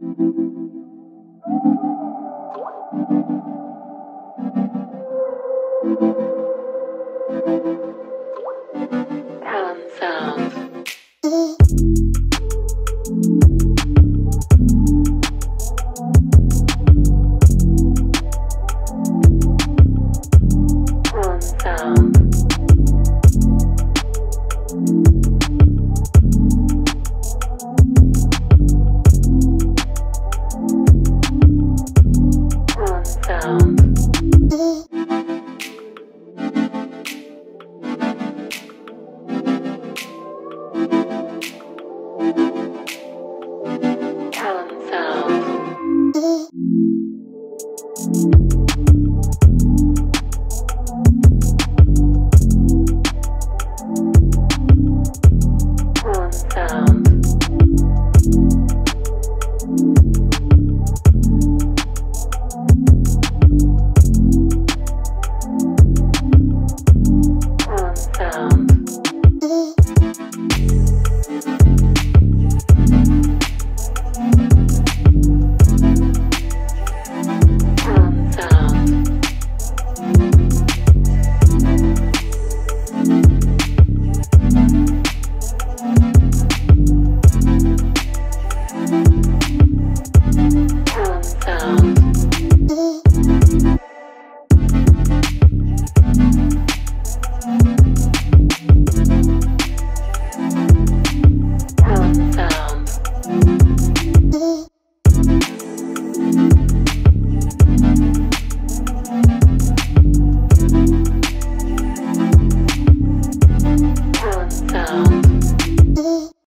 Talent Sounds. sound. sound.